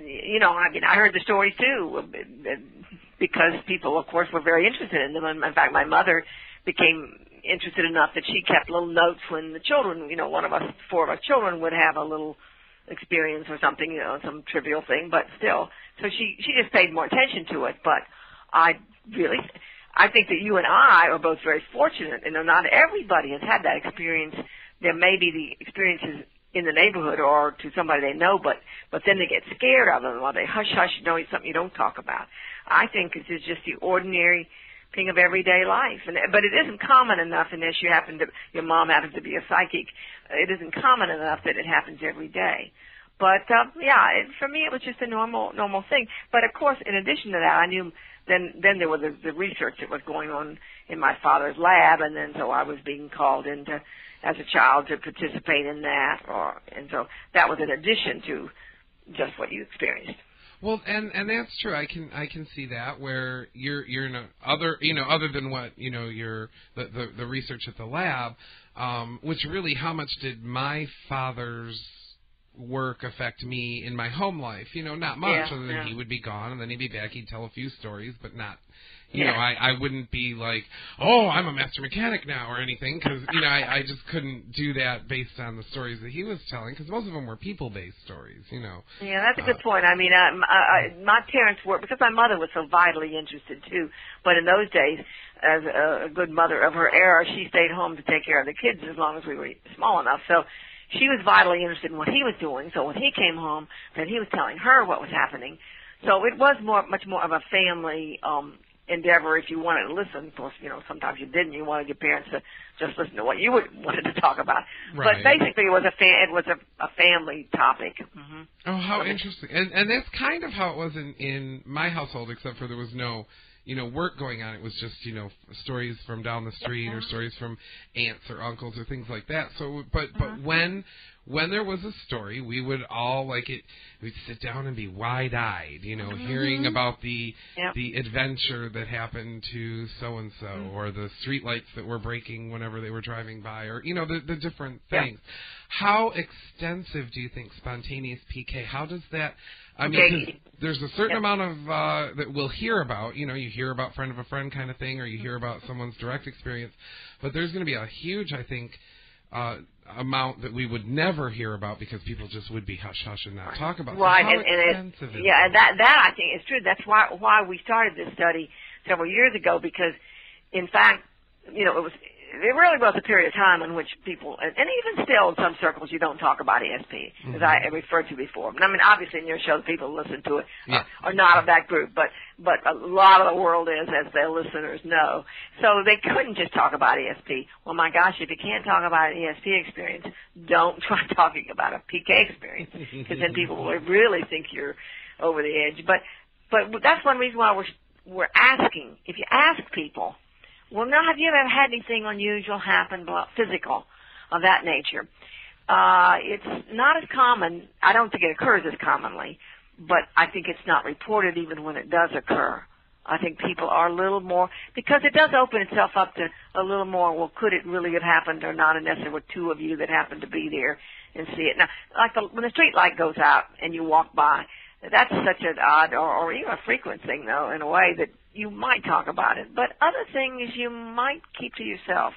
[SPEAKER 2] you know, I mean, I heard the stories too because people, of course, were very interested in them. And in fact, my mother became interested enough that she kept little notes when the children, you know, one of us, four of us children, would have a little experience or something, you know, some trivial thing, but still. So she she just paid more attention to it. But I really, I think that you and I are both very fortunate. Know, not everybody has had that experience. There may be the experiences in the neighborhood or to somebody they know, but but then they get scared of them or they hush hush. You know, it's something you don't talk about. I think this is just the ordinary thing of everyday life, and but it isn't common enough unless you happen to your mom happens to be a psychic. It isn't common enough that it happens every day. But uh, yeah, it, for me it was just a normal normal thing. But of course, in addition to that, I knew then then there was the, the research that was going on in my father's lab, and then so I was being called into as a child to participate in that, or and so that was in addition to just what you experienced.
[SPEAKER 3] Well, and and that's true. I can I can see that where you're you're in a other you know other than what you know your the the, the research at the lab, um, which really how much did my father's work affect me in my home life? You know, not much.
[SPEAKER 2] Yeah,
[SPEAKER 3] other than
[SPEAKER 2] yeah.
[SPEAKER 3] he would be gone and then he'd be back. He'd tell a few stories, but not You know, I I wouldn't be like, oh, I'm a master mechanic now or anything, because you know, I I just couldn't do that based on the stories that he was telling, because most of them were people-based stories. You know.
[SPEAKER 2] Yeah, that's a good
[SPEAKER 3] Uh,
[SPEAKER 2] point. I mean, I, I, I, my parents were because my mother was so vitally interested too. But in those days, as a, a good mother of her era, she stayed home to take care of the kids as long as we were small enough. So she was vitally interested in what he was doing. So when he came home, then he was telling her what was happening. So it was more, much more of a family um endeavor if you wanted to listen. Of course, you know, sometimes you didn't. You wanted your parents to just listen to what you would wanted to talk about.
[SPEAKER 3] Right.
[SPEAKER 2] But basically, it was a fa- it was a, a family topic. hmm
[SPEAKER 3] Oh, how interesting! And and that's kind of how it was in in my household, except for there was no, you know, work going on. It was just you know stories from down the street or stories from aunts or uncles or things like that. So, but but when when there was a story, we would all like it. We'd sit down and be wide-eyed, you know, hearing about the
[SPEAKER 2] Yep.
[SPEAKER 3] the adventure that happened to so and so, or the streetlights that were breaking whenever they were driving by, or you know, the the different
[SPEAKER 2] Yep.
[SPEAKER 3] things. How extensive do you think spontaneous PK? How does that? I mean, there's a certain
[SPEAKER 2] Yep.
[SPEAKER 3] amount of uh, that we'll hear about. You know, you hear about friend of a friend kind of thing, or you hear about someone's direct experience. But there's going to be a huge, I think, uh, amount that we would never hear about because people just would be hush hush and not talk about. So
[SPEAKER 2] Right,
[SPEAKER 3] how
[SPEAKER 2] and, and
[SPEAKER 3] extensive
[SPEAKER 2] it,
[SPEAKER 3] is
[SPEAKER 2] yeah, and that that I think is true. That's why why we started this study several years ago because, in fact, you know, it was it really was a period of time in which people, and, and even still in some circles, you don't talk about ESP, as I mm-hmm. referred to before. I mean, obviously in your show, the people who listen to it
[SPEAKER 3] Yeah.
[SPEAKER 2] are, are not of that group, but but a lot of the world is, as their listeners know. So they couldn't just talk about ESP. Well, my gosh, if you can't talk about an ESP experience, don't try talking about a PK experience, because then people will really think you're over the edge. But but that's one reason why we're we're asking. If you ask people, well, now have you ever had anything unusual happen, physical, of that nature? Uh, it's not as common. I don't think it occurs as commonly, but I think it's not reported even when it does occur. I think people are a little more because it does open itself up to a little more. Well, could it really have happened or not? Unless there were two of you that happened to be there and see it. Now, like the, when the street light goes out and you walk by, that's such an odd or, or even a frequent thing, though, in a way that you might talk about it. But other things you might keep to yourself.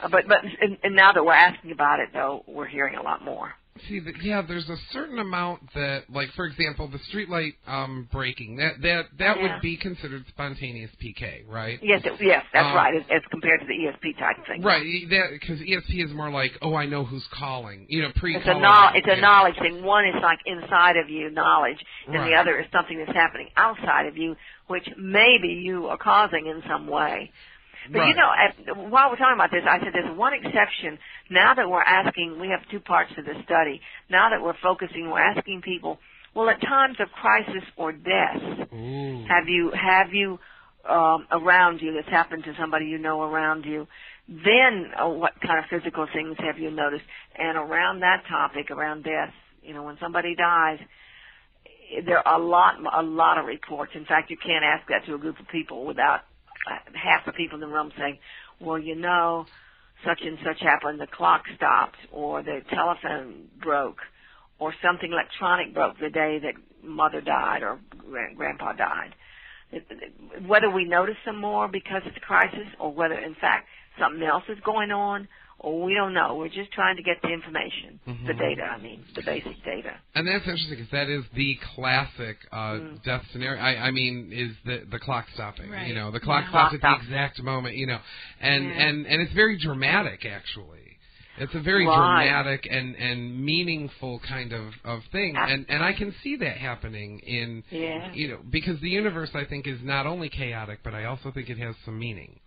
[SPEAKER 2] Uh, but but and, and now that we're asking about it, though, we're hearing a lot more.
[SPEAKER 3] See, the, yeah, there's a certain amount that, like, for example, the streetlight um, breaking that that that
[SPEAKER 2] Yeah.
[SPEAKER 3] would be considered spontaneous PK, right?
[SPEAKER 2] Yes, it, yes, that's
[SPEAKER 3] Um,
[SPEAKER 2] right. As, as compared to the ESP type thing.
[SPEAKER 3] Right, that because ESP is more like, oh, I know who's calling, you know, pre.
[SPEAKER 2] It's a knowl- it's a knowledge thing. One is like inside of you knowledge, and
[SPEAKER 3] Right.
[SPEAKER 2] the other is something that's happening outside of you, which maybe you are causing in some way. But you know, at, while we're talking about this, I said there's one exception. Now that we're asking, we have two parts to this study. Now that we're focusing, we're asking people, well, at times of crisis or death,
[SPEAKER 3] Ooh.
[SPEAKER 2] have you have you um, around you that's happened to somebody you know around you? Then uh, what kind of physical things have you noticed? And around that topic, around death, you know, when somebody dies, there are a lot a lot of reports. In fact, you can't ask that to a group of people without half the people in the room saying, "Well, you know, such and such happened. The clock stopped, or the telephone broke." Or something electronic broke the day that mother died or grandpa died whether we notice them more because it's a crisis or whether in fact something else is going on we don't know. We're just trying to get the information, the
[SPEAKER 3] Mhm.
[SPEAKER 2] data, I mean, the basic data.
[SPEAKER 3] And that's interesting because that is the classic uh,
[SPEAKER 2] Mm.
[SPEAKER 3] death scenario. I, I mean, is the the clock stopping?
[SPEAKER 4] Right.
[SPEAKER 3] You know, the clock
[SPEAKER 4] Yeah.
[SPEAKER 3] stops at
[SPEAKER 2] Clock
[SPEAKER 3] the exact moment. You know, and
[SPEAKER 2] Yeah.
[SPEAKER 3] and and it's very dramatic actually. It's a very
[SPEAKER 2] Right.
[SPEAKER 3] dramatic and and meaningful kind of of thing, and and I can see that happening in
[SPEAKER 2] Yeah.
[SPEAKER 3] you know because the universe I think is not only chaotic, but I also think it has some meaning.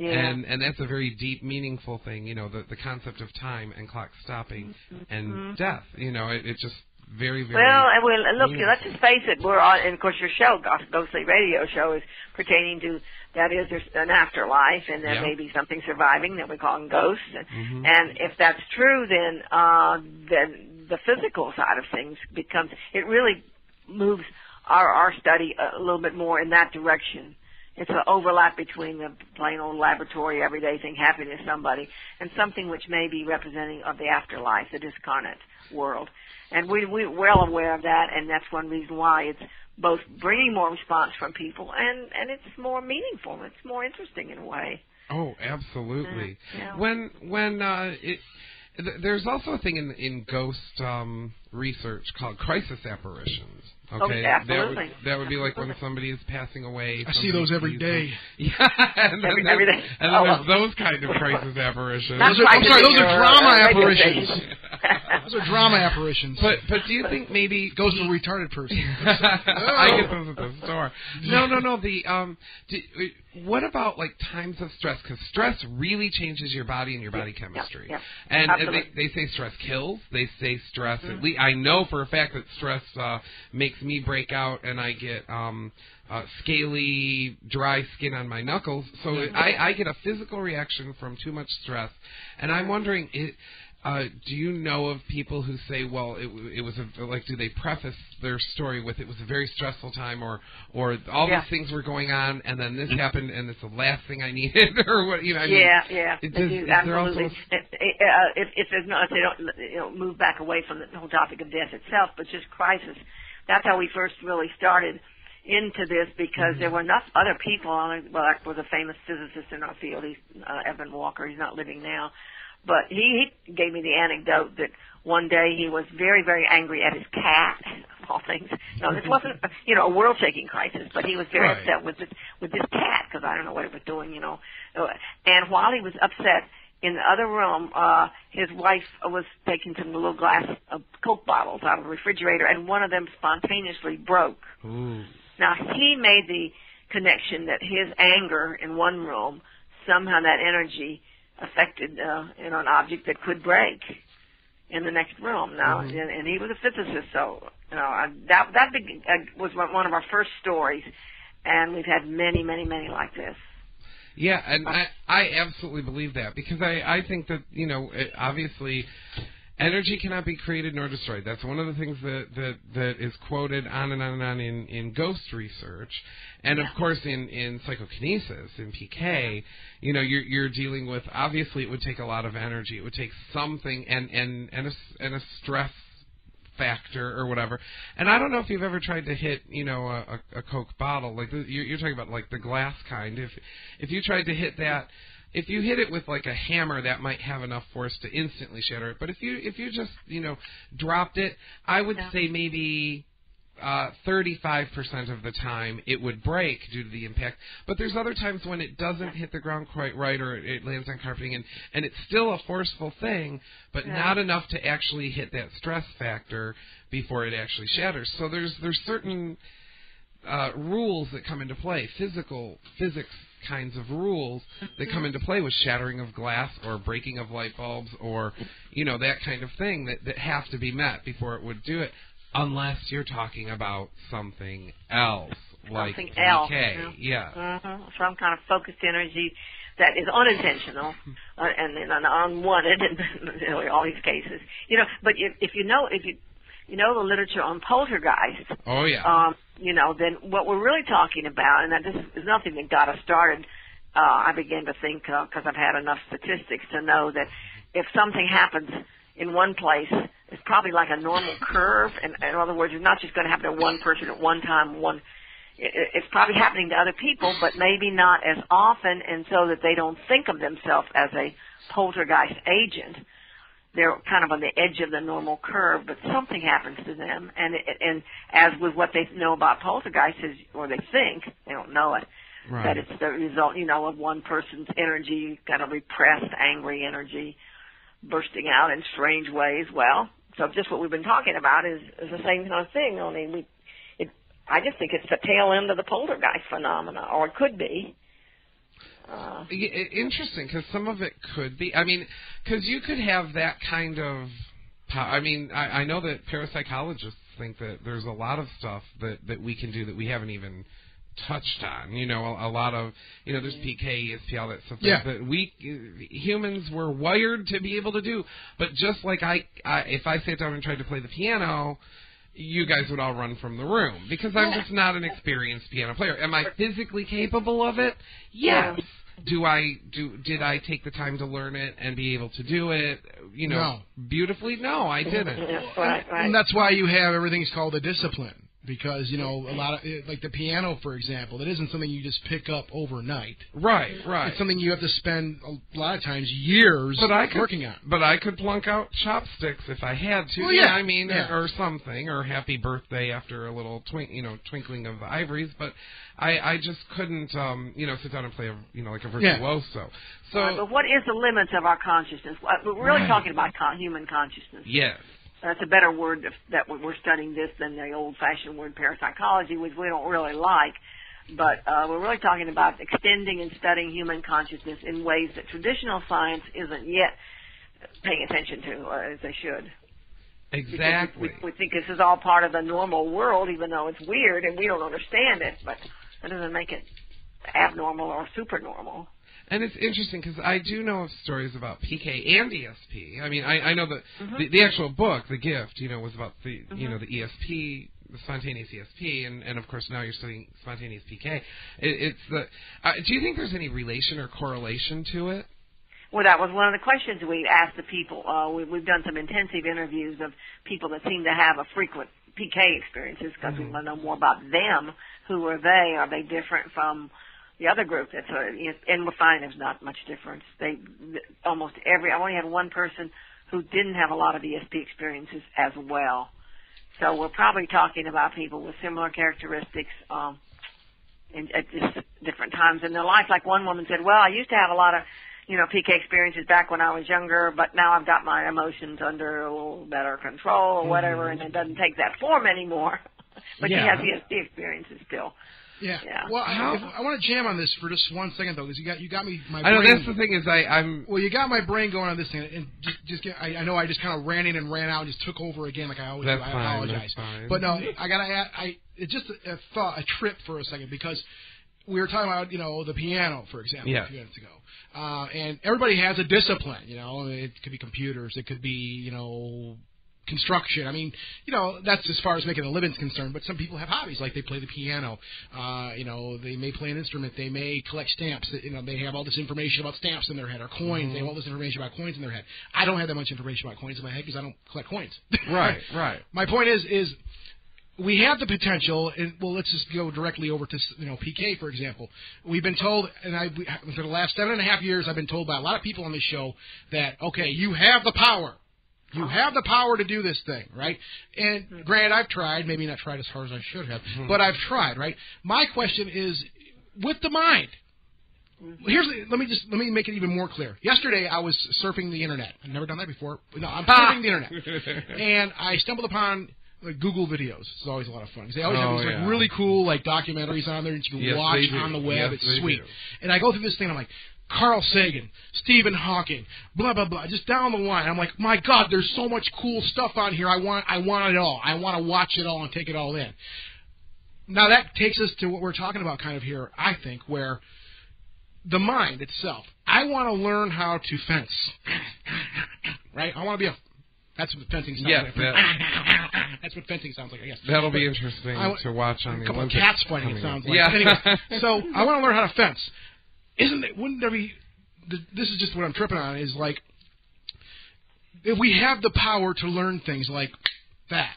[SPEAKER 2] Yeah.
[SPEAKER 3] And and that's a very deep, meaningful thing. You know, the the concept of time and clock stopping and death. You know, it, it's just very very.
[SPEAKER 2] well, and well, look,
[SPEAKER 3] meaningful.
[SPEAKER 2] let's just face it. We're on, and of course, your show, Ghostly Radio Show, is pertaining to that is there's an afterlife, and there
[SPEAKER 3] Yeah.
[SPEAKER 2] may be something surviving that we call ghosts. And,
[SPEAKER 3] Mhm.
[SPEAKER 2] and if that's true, then uh, then the physical side of things becomes it really moves our our study a little bit more in that direction. It's an overlap between the plain old laboratory everyday thing happening to somebody and something which may be representing of the afterlife, the discarnate world. And we we're well aware of that, and that's one reason why it's both bringing more response from people and and it's more meaningful. It's more interesting in a way.
[SPEAKER 3] Oh, absolutely.
[SPEAKER 2] Yeah.
[SPEAKER 3] When when uh, it, th- there's also a thing in in ghost um, research called crisis apparitions. Oh, okay, that would that would be like when somebody is passing away.
[SPEAKER 5] I see those every day.
[SPEAKER 3] yeah, and
[SPEAKER 2] every, every day.
[SPEAKER 3] and then
[SPEAKER 2] Oh,
[SPEAKER 3] there's
[SPEAKER 2] well.
[SPEAKER 3] those kind of crisis apparitions.
[SPEAKER 5] Those are- I'm sorry, those are drama apparitions.
[SPEAKER 2] station.
[SPEAKER 5] Those are drama apparitions.
[SPEAKER 3] But but do you think maybe
[SPEAKER 5] Ghost of a retarded person.
[SPEAKER 3] I get those at the store. No, no, no. The um, do, what about like times of stress? Because stress really changes your body and your body chemistry.
[SPEAKER 2] yeah,
[SPEAKER 3] And, and they,
[SPEAKER 2] absolutely.
[SPEAKER 3] they say stress kills. They say stress. At least I know for a fact that stress uh, makes me break out, and I get um, uh, scaly, dry skin on my knuckles. So I, I get a physical reaction from too much stress, and I'm wondering it. Uh, do you know of people who say, "Well, it, it was a, like," do they preface their story with, "It was a very stressful time," or, or all
[SPEAKER 2] Yeah.
[SPEAKER 3] these things were going on, and then this happened, and it's the last thing I needed, or what? You know, I mean,
[SPEAKER 2] yeah, yeah,
[SPEAKER 3] it does-
[SPEAKER 2] do, absolutely.
[SPEAKER 3] also-
[SPEAKER 2] It- it- uh, if, if there's not, if they don't, you know, move back away from the whole topic of death itself, but just crisis. That's how we first really started into this because there were enough other people on. Well, there was a famous physicist in our field. He's uh, Evan Walker. He's not living now, but he, he gave me the anecdote that one day he was very, very angry at his cat. Of all things, no, this wasn't, you know, a world-shaking crisis, but he was very
[SPEAKER 5] Right.
[SPEAKER 2] upset with this with this cat because I don't know what it was doing, you know. And while he was upset in the other room, uh, his wife was taking some little glass of Coke bottles out of the refrigerator, and one of them spontaneously broke.
[SPEAKER 3] Ooh.
[SPEAKER 2] Now he made the connection that his anger in one room somehow that energy affected uh, you know an object that could break in the next room. Now, and, and he was a physicist, so you know I, that that big, uh, was one one of our first stories, and we've had many, many, many like this.
[SPEAKER 3] Yeah, and I I absolutely believe that because I I think that you know obviously energy cannot be created nor destroyed. That's one of the things that that that is quoted on and on and on in in ghost research, and of course in in psychokinesis in PK. You know, you're you're dealing with obviously it would take a lot of energy. It would take something and and and a s- and a stress factor or whatever. And I don't know if you've ever tried to hit, you know, a, a, a Coke bottle like the, you're, you're talking about like the glass kind. If if you tried to hit that, if you hit it with like a hammer, that might have enough force to instantly shatter it. But if you if you just you know dropped it, I would
[SPEAKER 2] Yeah.
[SPEAKER 3] say maybe. Uh, 35% of the time it would break due to the impact, but there's other times when it doesn't hit the ground quite right or it, lands on carpeting and, and it's still a forceful thing, but
[SPEAKER 2] Yeah.
[SPEAKER 3] not enough to actually hit that stress factor before it actually shatters. So there's there's certain uh, rules that come into play, physical physics kinds of rules that come into play with shattering of glass or breaking of light bulbs or you know that kind of thing that that have to be met before it would do it, unless you're talking about something else like
[SPEAKER 2] Something else.
[SPEAKER 3] Yeah.
[SPEAKER 2] uh some kind of focused energy that is unintentional uh, and, and unwanted in nearly all these cases. You know, but if, if you know if you you know the literature on poltergeist,
[SPEAKER 3] Oh yeah.
[SPEAKER 2] um, you know, then what we're really talking about, and that this is nothing that got us started. Uh, I began to think because I've had enough statistics to know that if something happens in one place, it's probably like a normal curve. And in other words, it's not just going to happen to one person at one time. One, it, it's probably happening to other people, but maybe not as often, and so that they don't think of themselves as a poltergeist agent they're kind of on the edge of the normal curve, but something happens to them. And it, and as with what they know about poltergeists, is, or they think they don't know it,
[SPEAKER 3] right.
[SPEAKER 2] that it's the result, you know, of one person's energy, kind of repressed, angry energy, bursting out in strange ways. Well, so just what we've been talking about is, is the same kind of thing. Only we, it, I just think it's the tail end of the poltergeist phenomena, or it could be. Uh,
[SPEAKER 3] Yeah, i- interesting because some of it could be. I mean, because you could have that kind of. po- I mean, I, I know that parapsychologists think that there's a lot of stuff that that we can do that we haven't even touched on. You know, a, a lot of you know, there's PK, ESP, all that stuff
[SPEAKER 5] Yeah.
[SPEAKER 3] that we humans were wired to be able to do. But just like I, I, if I sat down and tried to play the piano. You guys would all run from the room because I'm just not an experienced piano player. Am I physically capable of it? Yes do I do did I take the time to learn it and be able to do it you know
[SPEAKER 5] No.
[SPEAKER 3] beautifully no I didn't
[SPEAKER 2] yeah, right, right.
[SPEAKER 5] And that's why you have everything's called a discipline. Because you know a lot of eh, like the piano, for example, that isn't something you just pick up overnight.
[SPEAKER 3] Right, right.
[SPEAKER 5] It's something you have to spend a lot of times years
[SPEAKER 3] but I could,
[SPEAKER 5] working on.
[SPEAKER 3] But I could plunk out chopsticks if I had to.
[SPEAKER 5] Well, yeah,
[SPEAKER 3] I mean,
[SPEAKER 5] yeah.
[SPEAKER 3] or, or something, or happy birthday after a little twink, you know, twinkling of the ivories. But I, I just couldn't, um, you know, sit down and play a, you know, like a
[SPEAKER 5] Yeah.
[SPEAKER 3] virtuoso. So
[SPEAKER 2] Right, but what is the limits of our consciousness? What- We're really
[SPEAKER 3] Right.
[SPEAKER 2] talking about con- human consciousness.
[SPEAKER 3] yes,
[SPEAKER 2] That's a better word if- that we- we're studying this than the old-fashioned word parapsychology, which we don't really like. But uh, we're really talking about extending and studying human consciousness in ways that traditional science isn't yet paying attention to uh, as they should.
[SPEAKER 3] Exactly.
[SPEAKER 2] We, we think this is all part of the normal world, even though it's weird and we don't understand it. But that doesn't make it abnormal or supernormal.
[SPEAKER 3] And it's interesting because I do know of stories about PK and ESP. I mean, I, I know that
[SPEAKER 2] Mhm.
[SPEAKER 3] the, the actual book, The Gift, you know, was about the you
[SPEAKER 2] Mhm.
[SPEAKER 3] know the ESP, the spontaneous ESP, and and of course now you're studying spontaneous PK. It, it's the. Uh, do you think there's any relation or correlation to it?
[SPEAKER 2] Well, that was one of the questions we asked the people. Uh, we, we've done some intensive interviews of people that seem to have a frequent PK experiences because we
[SPEAKER 3] Mhm.
[SPEAKER 2] want to know more about them. Who are they? Are they different from the other group? That's a, you know, and we're finding there's not much difference. They almost every. I only had one person who didn't have a lot of ESP experiences as well. So we're probably talking about people with similar characteristics. Um, in, at just different times in their life. Like one woman said, "Well, I used to have a lot of, you know, PK experiences back when I was younger, but now I've got my emotions under a little better control or whatever, and it doesn't take that form anymore." but
[SPEAKER 3] Yeah.
[SPEAKER 2] she has ESP experiences still.
[SPEAKER 5] Yeah.
[SPEAKER 2] Yeah.
[SPEAKER 5] Well,
[SPEAKER 3] How-
[SPEAKER 5] I, if, I want to jam on this for just one second though, because you got you got me my
[SPEAKER 3] I know
[SPEAKER 5] brain.
[SPEAKER 3] that's the thing is I I'm
[SPEAKER 5] Well, you got my brain going on this thing, and just, just get, I, I know I just kind of ran in and ran out and just took over again, like I always
[SPEAKER 3] That's
[SPEAKER 5] do. I
[SPEAKER 3] fine,
[SPEAKER 5] apologize,
[SPEAKER 3] that's fine.
[SPEAKER 5] but no, I gotta add, I it's just a, a thought, a trip for a second because we were talking about you know the piano, for example,
[SPEAKER 3] Yes.
[SPEAKER 5] a few minutes ago, uh, and everybody has a discipline. You know, it could be computers, it could be you know construction. I mean, you know, that's as far as making a living's concerned. But some people have hobbies, like they play the piano. Uh, you know, they may play an instrument. They may collect stamps. You know, they have all this information about stamps in their head or coins. They have all this information about coins in their head. I don't have that much information about coins in my head because I don't collect coins.
[SPEAKER 3] right, right.
[SPEAKER 5] My point is, is we have the potential, and well, let's just go directly over to you know PK for example. We've been told, and I for the last seven and a half years, I've been told by a lot of people on this show that okay, you have the power. You have the power to do this thing, right? And mm-hmm. granted, I've tried, maybe not tried as hard as I should have, but I've tried, right? My question is, with the mind, mm-hmm. Here's let me just let me make it even more clear. Yesterday I was surfing the internet. I've never done that before. No, I'm surfing the internet, and I stumbled upon like Google videos. It's always a lot of fun 'cause they always
[SPEAKER 3] Oh,
[SPEAKER 5] have these
[SPEAKER 3] yeah.
[SPEAKER 5] like really cool like documentaries on there that you can
[SPEAKER 3] Yes,
[SPEAKER 5] watch on the web.
[SPEAKER 3] Yes,
[SPEAKER 5] it's sweet.
[SPEAKER 3] do.
[SPEAKER 5] And I go through this thing. and I'm like. Carl Sagan, Stephen Hawking, blah blah blah, just down the line. I'm like, my God, there's so much cool stuff on here. I want, I want it all. I want to watch it all and take it all in. Now that takes us to what we're talking about, kind of here. I think where the mind itself. I want to learn how to fence. right? I want to be a. That's what fencing sounds
[SPEAKER 3] Yes,
[SPEAKER 5] like.
[SPEAKER 3] that-
[SPEAKER 5] That's what fencing sounds like. I guess.
[SPEAKER 3] That'll be interesting
[SPEAKER 5] I
[SPEAKER 3] to watch on
[SPEAKER 5] a
[SPEAKER 3] the
[SPEAKER 5] couple of
[SPEAKER 3] Olympics.
[SPEAKER 5] cats fighting. It sounds like.
[SPEAKER 3] Yeah.
[SPEAKER 5] Anyway, so I want to learn how to fence. Isn't it? Wouldn't there be? This is just what I'm tripping on. Is like if we have the power to learn things like that,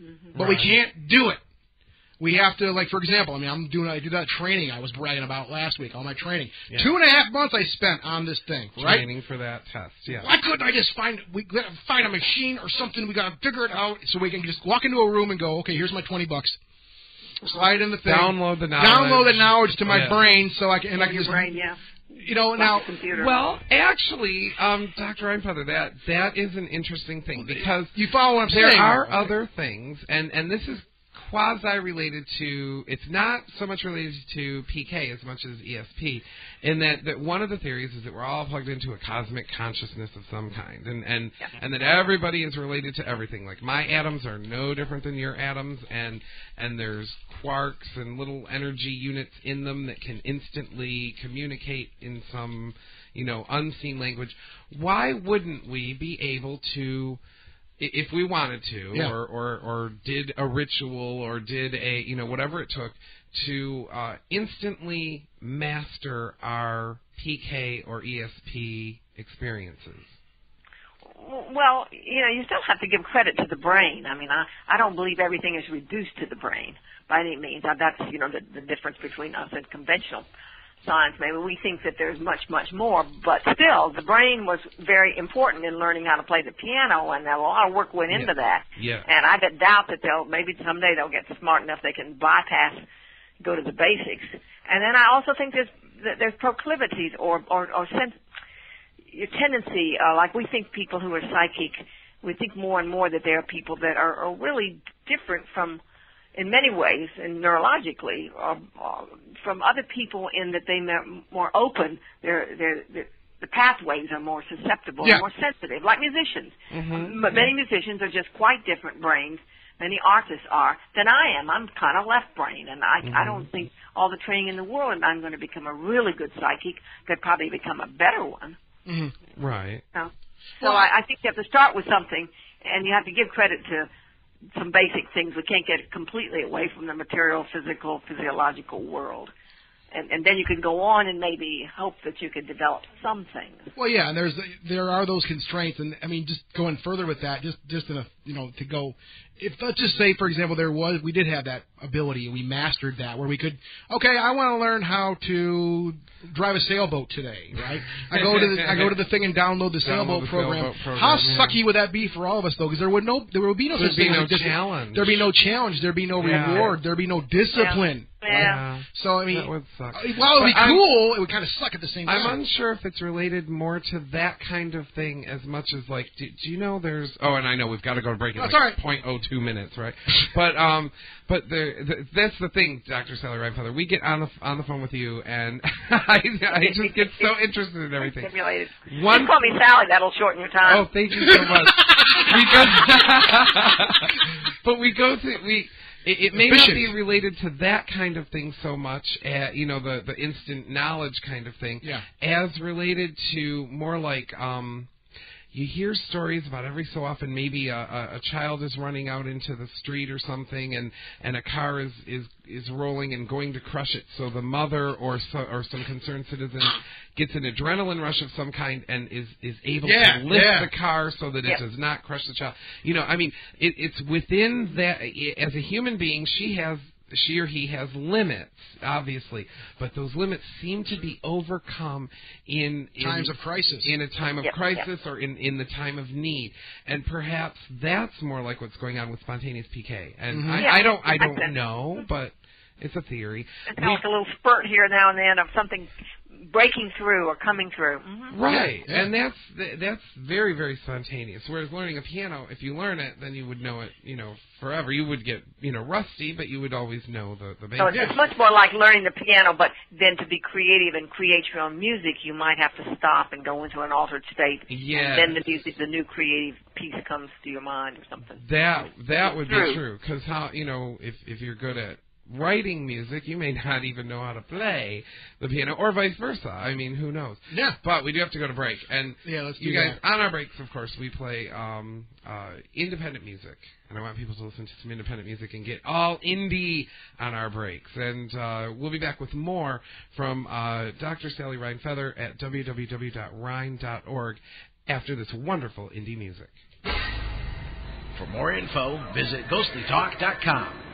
[SPEAKER 5] mm-hmm. but we can't do it. We have to, like, for example, I mean, I'm doing, I do that training I was bragging about last week, all my training.
[SPEAKER 3] Yeah.
[SPEAKER 5] Two and a half months I spent on this thing, right?
[SPEAKER 3] Training for that test. Yeah.
[SPEAKER 5] Why couldn't I just find we gotta find a machine or something? We gotta figure it out so we can just walk into a room and go, okay, here's my twenty bucks. Slide in the thing.
[SPEAKER 3] Download the knowledge.
[SPEAKER 5] Download the knowledge to my
[SPEAKER 3] Yeah.
[SPEAKER 5] brain so I can and I can
[SPEAKER 2] Your
[SPEAKER 5] just
[SPEAKER 2] brain, yeah.
[SPEAKER 5] you know
[SPEAKER 2] Like
[SPEAKER 5] now
[SPEAKER 2] computer.
[SPEAKER 3] Well, actually, um, Dr. Rhine Feather, that that is an interesting thing because
[SPEAKER 5] you follow what I'm
[SPEAKER 3] there
[SPEAKER 5] saying.
[SPEAKER 3] are other things, and and this is quasi related to. It's not so much related to PK as much as ESP, in that that one of the theories is that we're all plugged into a cosmic consciousness of some kind, and and and that everybody is related to everything. Like my atoms are no different than your atoms, and and there's quarks and little energy units in them that can instantly communicate in some you know unseen language. Why wouldn't we be able to? I- if we wanted to,
[SPEAKER 5] Yeah.
[SPEAKER 3] or, or or did a ritual, or did a you know whatever it took to uh, instantly master our PK or ESP experiences.
[SPEAKER 2] Well, you know, you still have to give credit to the brain. I mean, I I don't believe everything is reduced to the brain by any means. That's you know the, the difference between us and conventional science. Maybe we think that there's much much more, but still, the brain was very important in learning how to play the piano, and a lot of work went into that.
[SPEAKER 3] Yeah.
[SPEAKER 2] And I doubt that they'll maybe someday they'll get smart enough they can bypass go to the basics. And then I also think there's that there's proclivities or or, or sense your tendency, uh, like we think people who are psychic, we think more and more that there are people that are, are really different from, in many ways, and neurologically, uh, uh, from other people in that they're more open. They're, they're, they're the pathways are more susceptible,
[SPEAKER 5] Yeah.
[SPEAKER 2] more sensitive, like musicians.
[SPEAKER 3] Mhm.
[SPEAKER 2] But many musicians are just quite different brains. Many artists are than I am. I'm kind of left brain, and I I don't think all the training in the world, and I'm going to become a really good psychic. Could probably become a better one.
[SPEAKER 5] Mhm.
[SPEAKER 3] Right.
[SPEAKER 2] So, so I, I think you have to start with something, and you have to give credit to some basic things. We can't get completely away from the material, physical, physiological world. And, and then you can go on and maybe hope that you can develop some things.
[SPEAKER 5] Well, yeah, and there's there are those constraints, and I mean, just going further with that, just just in a you know to go, if let's just say, for example, there was we did have that ability, and we mastered that, where we could, okay, I want to learn how to drive a sailboat today, right? I go to the I go to the thing and download the
[SPEAKER 3] Download
[SPEAKER 5] sailboat
[SPEAKER 3] the
[SPEAKER 5] program.
[SPEAKER 3] sailboat program,
[SPEAKER 5] How
[SPEAKER 3] yeah.
[SPEAKER 5] sucky would that be for all of us, though? Because there would no there would be no
[SPEAKER 3] There'd
[SPEAKER 5] such
[SPEAKER 3] be
[SPEAKER 5] thing
[SPEAKER 3] no
[SPEAKER 5] as dis-
[SPEAKER 3] challenge.
[SPEAKER 5] There'd be no challenge. There'd be no
[SPEAKER 3] Yeah.
[SPEAKER 5] reward. There'd be no discipline.
[SPEAKER 2] Yeah.
[SPEAKER 5] So I mean,
[SPEAKER 3] that would suck.
[SPEAKER 5] while it would be
[SPEAKER 3] But I'm-
[SPEAKER 5] cool, it would kind of suck at the same time.
[SPEAKER 3] I'm unsure if it's related more to that kind of thing as much as like, do, do you know there's? Oh, and I know we've got to go to break in
[SPEAKER 5] That's
[SPEAKER 3] like
[SPEAKER 5] all right.
[SPEAKER 3] point oh two minutes, right? but um, but the, the that's the thing, Dr. Sally Rhine Feather. We get on the on the phone with you, and I I just get so interested in everything.
[SPEAKER 2] Stimulated.
[SPEAKER 3] One-
[SPEAKER 2] Just call me Sally. That'll shorten your time.
[SPEAKER 3] Oh, thank you so much. we go, but we go to we. It, it may not be related to that kind of thing so much, uh, you know, the the instant knowledge kind of thing,
[SPEAKER 5] Yeah.
[SPEAKER 3] as related to more like um, you hear stories about every so often maybe a, a, a child is running out into the street or something and and a car is is is rolling and going to crush it so the mother or so, or some concerned citizen gets an adrenaline rush of some kind and is is able
[SPEAKER 5] Yeah,
[SPEAKER 3] to lift
[SPEAKER 5] yeah.
[SPEAKER 3] the car so that it
[SPEAKER 2] Yep.
[SPEAKER 3] does not crush the child you know i mean it, it's within that as a human being she has she or he has limits, obviously, but those limits seem to be overcome in, in
[SPEAKER 5] Times of crisis.
[SPEAKER 3] in a time of
[SPEAKER 2] Yep,
[SPEAKER 3] crisis or in, in the time of need. And perhaps that's more like what's going on with spontaneous PK. And
[SPEAKER 5] Mhm.
[SPEAKER 3] I,
[SPEAKER 2] Yeah,
[SPEAKER 3] I don't I
[SPEAKER 2] I
[SPEAKER 3] don't
[SPEAKER 2] think-
[SPEAKER 3] know, but it's a theory.
[SPEAKER 2] It's like a little spurt here now and then of something breaking through or coming through. hmm
[SPEAKER 3] Right,
[SPEAKER 5] Yeah, yeah.
[SPEAKER 3] and that's that's very very spontaneous. Whereas learning a piano, if you learn it, then you would know it, you know, forever. You would get you know rusty, but you would always know the the
[SPEAKER 2] So it's, it's much more like learning the piano, but then to be creative and create your own music, you might have to stop and go into an altered state.
[SPEAKER 3] Yes.
[SPEAKER 2] And then the music, the new creative piece comes to your mind or something.
[SPEAKER 3] That that would be
[SPEAKER 2] True.
[SPEAKER 3] true because how you know if if you're good at writing music, you may not even know how to play the piano, or vice versa. I mean, who knows?
[SPEAKER 5] Yeah.
[SPEAKER 3] But we do have to go to break, and
[SPEAKER 5] Yeah, let's
[SPEAKER 3] you guys
[SPEAKER 5] that.
[SPEAKER 3] on our breaks, of course, we play um, uh, independent music, and I want people to listen to some independent music and get all indie on our breaks. And uh, we'll be back with more from uh, Dr. Sally Rhine Feather at www.rhine.org after this wonderful indie music.
[SPEAKER 7] For more info, visit ghostlytalk.com.